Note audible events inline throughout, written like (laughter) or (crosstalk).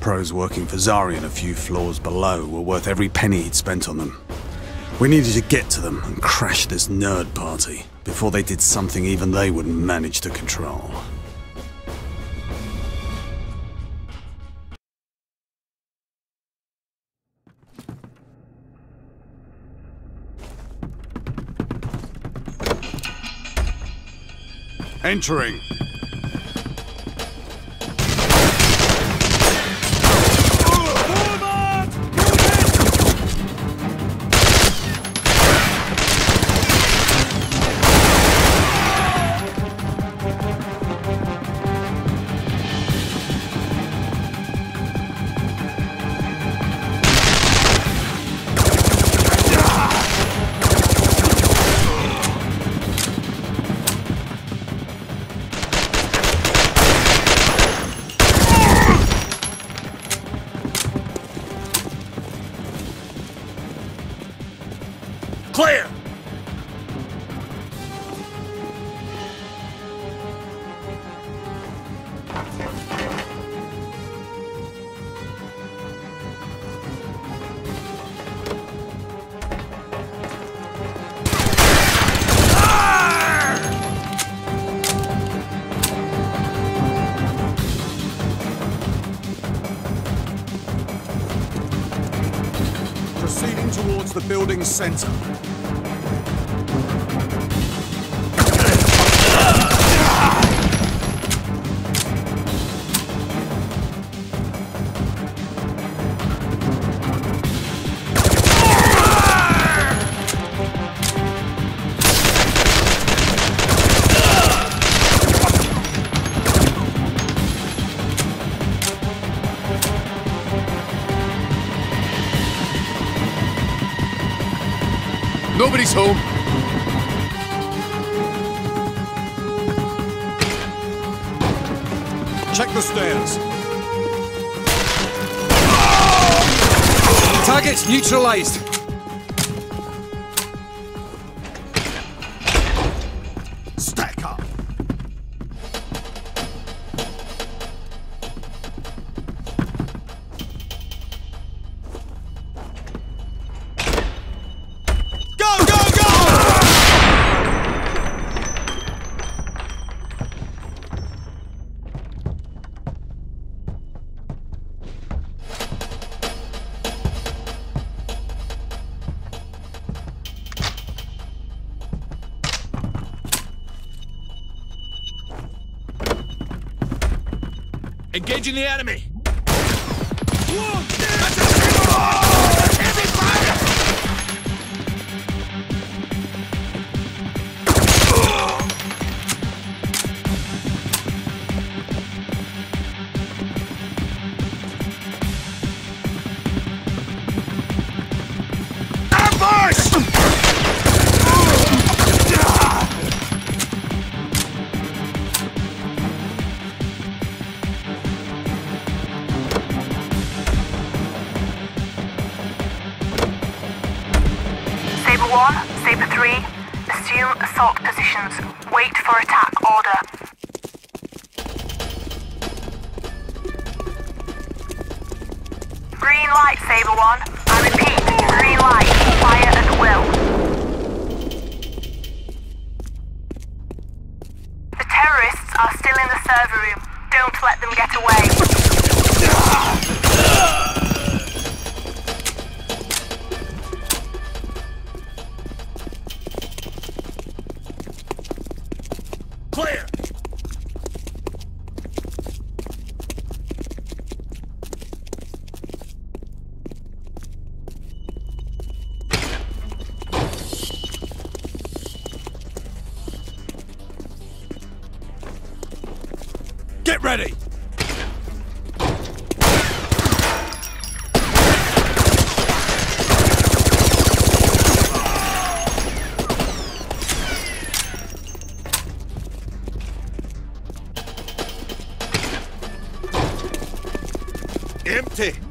Pros working for Zarian a few floors below were worth every penny he'd spent on them. We needed to get to them and crash this nerd party before they did something even they wouldn't manage to control. Entering. Proceeding towards the building's center. Home. Check the stairs. Targets neutralized. Engaging the enemy. Saber positions. Wait for attack order. Green light, Saber 1. I repeat, green light. Fire at will. The terrorists are still in the server room. Don't let them get away. Get ready! Empty.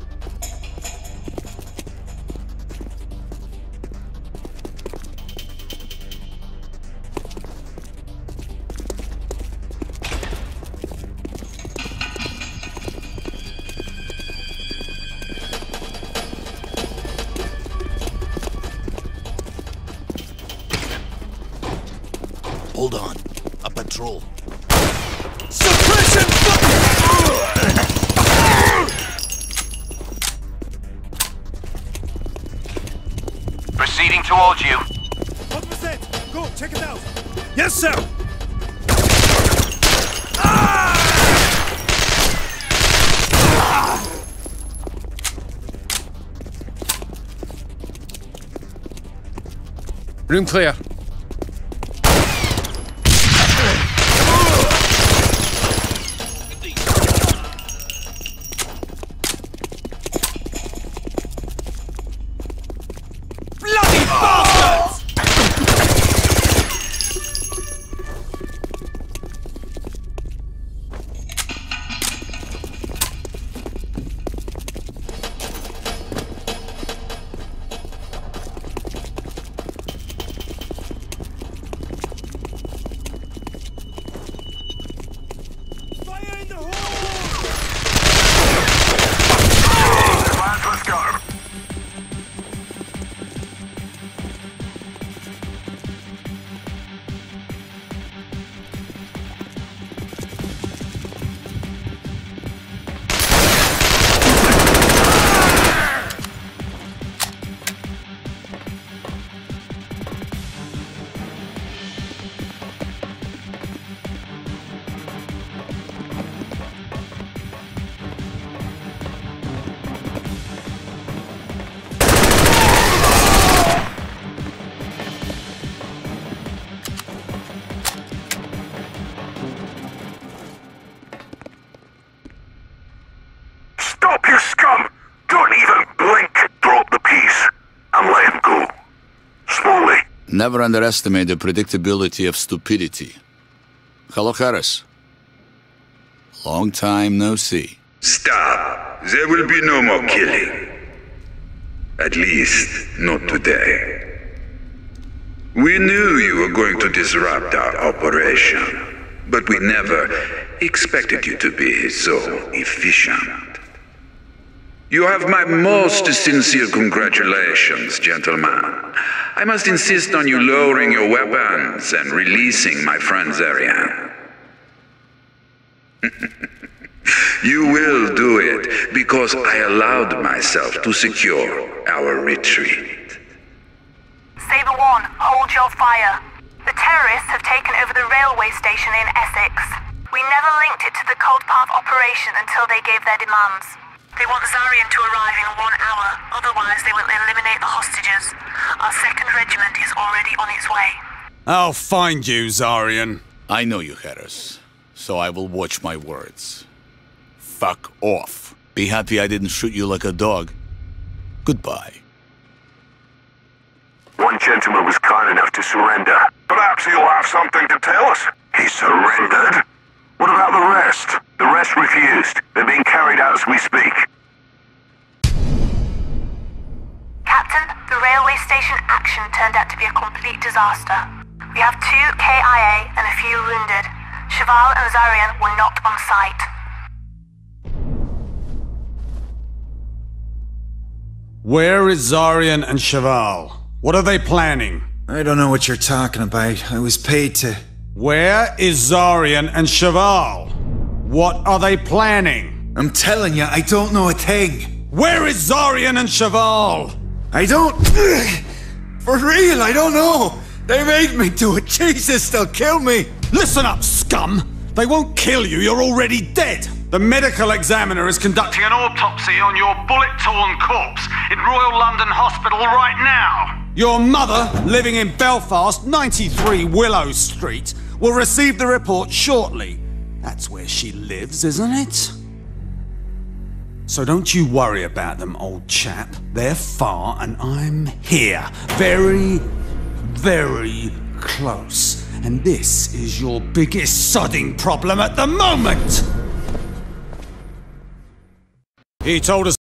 Hold on. A patrol. Suppression! Proceeding towards you. 100%! Go, check it out! Yes, sir! Room clear. Never underestimate the predictability of stupidity. Hello, Harris. Long time no see. Stop. There will be no more killing. At least, not today. We knew you were going to disrupt our operation, but we never expected you to be so efficient. You have my most sincere congratulations, gentlemen. I must insist on you lowering your weapons and releasing my friend Zarian. (laughs) you will do it because I allowed myself to secure our retreat. Saber 1, hold your fire. The terrorists have taken over the railway station in Essex. We never linked it to the Cold Path operation until they gave their demands. They want Zarian to arrive in one hour, otherwise they will eliminate the hostages. Our second regiment is already on its way. I'll find you, Zarian. I know you, Harris, so I will watch my words. Fuck off. Be happy I didn't shoot you like a dog. Goodbye. One gentleman was kind enough to surrender. Perhaps he'll have something to tell us. He surrendered? What about the rest? The rest refused. They're being carried out as we speak. Captain, the railway station action turned out to be a complete disaster. We have two KIA and a few wounded. Cheval and Zarian were not on site. Where is Zarian and Cheval? What are they planning? I don't know what you're talking about. I was paid to. Where is Zarian and Cheval? What are they planning? I'm telling you, I don't know a thing. Where is Zorian and Cheval? I don't. (sighs) For real, I don't know. They made me do it. Jesus, they'll kill me. Listen up, scum! They won't kill you, you're already dead! The medical examiner is conducting an autopsy on your bullet torn corpse in Royal London Hospital right now! Your mother, living in Belfast, 93 Willow Street, will receive the report shortly. That's where she lives, isn't it? So don't you worry about them, old chap. They're far and I'm here. Very, very close. And this is your biggest sodding problem at the moment! He told us